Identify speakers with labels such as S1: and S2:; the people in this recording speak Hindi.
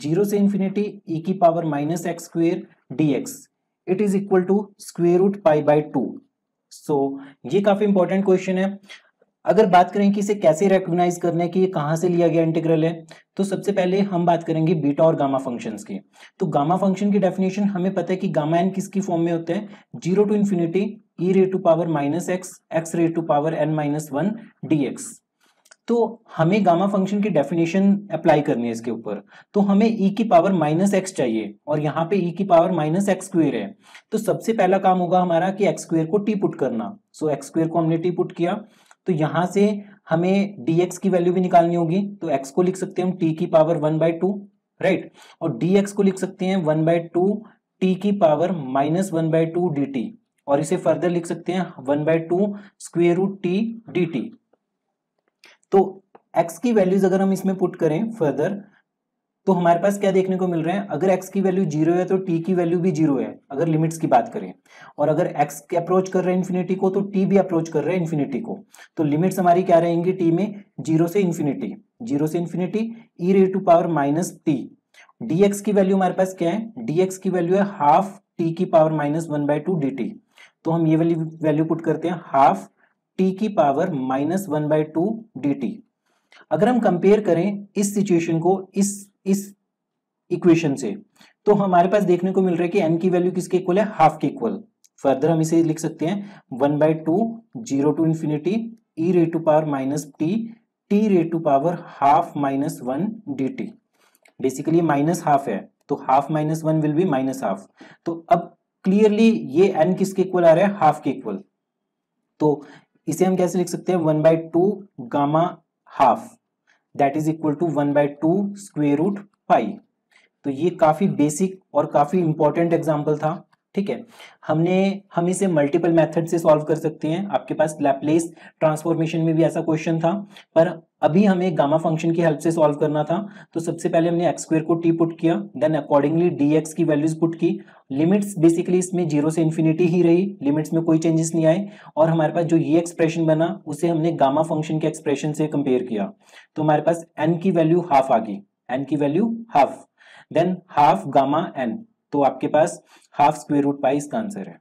S1: ज़ीरो से इंफिनिटी ई की power minus X square D X it is equal to square root pi by two so ये काफ़ी इंपॉर्टेंट क्वेश्चन है। अगर बात करें कि इसे कैसे रिकॉग्नाइज करने की कहाँ से लिया गया इंटीग्रल है तो सबसे पहले हम बात करेंगे बीटा और गामा फ़ंक्शंस की। तो गामा फ़ंक्शन की डेफिनेशन हमें पता है कि गामा एन किसकी फॉर्म में होते हैं? Zero to infinity E raise to power minus X X raise to power N minus one D X तो हमें गामा फ़ंक्शन की डेफिनेशन अप्लाई करनी है इसके ऊपर। तो हमें e की पावर माइनस एक्स चाहिए और यहाँ पे e की पावर माइनस एक्स स्क्वेयर है। तो सबसे पहला काम होगा हमारा कि एक्स स्क्वेयर को टी पुट करना। सो एक्स स्क्वेयर को हमने टी पुट किया। तो यहाँ से हमें dx की वैल्यू भी निकालनी होगी। तो x को लिख सकते हैं हम t की power one by two right और dx को लिख सकते हैं वन बाई टू टी की power minus one by two D और इसे फर्दर लिख सकते हैं one by two square root T D तो x की वैल्यूज़ अगर हम इसमें पुट करें फर्दर तो हमारे पास क्या देखने को मिल रहा है? अगर x की वैल्यू ज़ीरो है तो t की वैल्यू भी ज़ीरो है, अगर लिमिट्स की बात करें। और अगर x के अप्रोच कर रहे हैं इन्फिनिटी को तो t भी अप्रोच कर रहे हैं इन्फिनिटी को। तो लिमिट्स हमारी क्या रहेंगी? t में ज़ीरो से इन्फिनिटी ज़ीरो से infinity E raise to power minus T D की वैल्यू हमारे पास क्या है? डी की वैल्यू है हाफ़ टी की power minus one by two D T तो हम ये वाली वैल्यू पुट करते हैं हाफ़ टी की power minus one by two D अगर हम कंपेयर करें इस सिचुएशन को इस इस इक्वेशन से तो हमारे पास देखने को मिल रहा है कि एन की वैल्यू किसके इक्वल है? हाफ़ के इक्वल फर्दर हम इसे लिख सकते हैं one by two zero to infinity E raise to power minus T T raise to power half minus one D T basically minus half है तो half minus one will be minus half तो अब क्लियरली ये एन किसके इक्वल आ रहा है? हाफ़ के इक्वल तो इसे हम कैसे लिख सकते हैं? One by two gamma half. That is equal to one by two square root pi तो ये काफ़ी बेसिक और काफ़ी इंपॉर्टेंट एग्ज़ाम्पल था। ठीक है? हमने, हम इसे मल्टीपल मेथड से सॉल्व कर सकते हैं। आपके पास लैपलेस ट्रांसफॉर्मेशन में भी ऐसा क्वेश्चन था, पर अभी हमें गामा फ़ंक्शन की हेल्प से सॉल्व करना था। तो सबसे पहले हमने एक्स स्क्वेयर को टी पुट किया देन अकॉर्डिंगली डी एक्स की वैल्यूज़ पुट की। लिमिट्स बेसिकली इसमें ज़ीरो से इन्फिनिटी ही रही लिमिट्स में कोई चेंजेस नहीं आए। और हमारे पास जो ये एक्सप्रेशन बना, उसे हमने गामा फ़ंक्शन के एक्सप्रेशन से कंपेयर किया। तो हमारे पास एन की वैल्यू हाफ़ आ गई। एन की value half then half gamma N तो आपके पास हाफ़ स्क्वेयर रूट पाई इसका आंसर है।